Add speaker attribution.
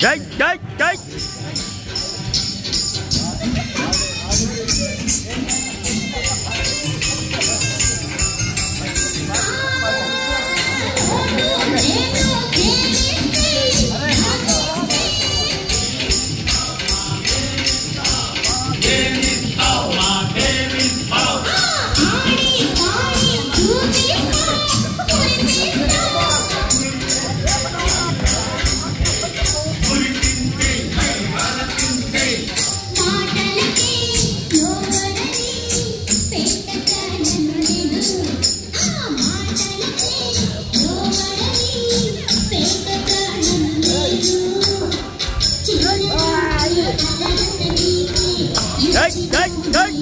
Speaker 1: Hey, hey. Đấy, đấy, đấy.